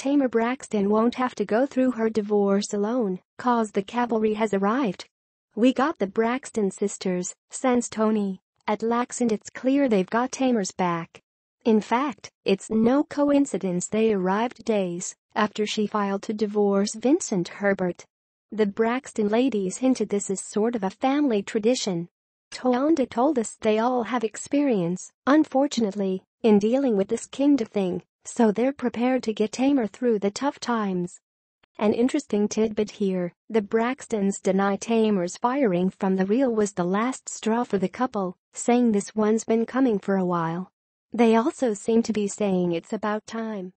Tamar Braxton won't have to go through her divorce alone, cause the cavalry has arrived. We got the Braxton sisters, sends Toni. At LAX and it's clear they've got Tamar's back. In fact, it's no coincidence they arrived days after she filed to divorce Vincent Herbert. The Braxton ladies hinted this is sort of a family tradition. Towanda told us they all have experience, unfortunately, in dealing with this kind of thing, so they're prepared to get Tamar through the tough times. An interesting tidbit here, the Braxtons deny Tamar's firing from the Real was the last straw for the couple, saying this one's been coming for a while. They also seem to be saying it's about time.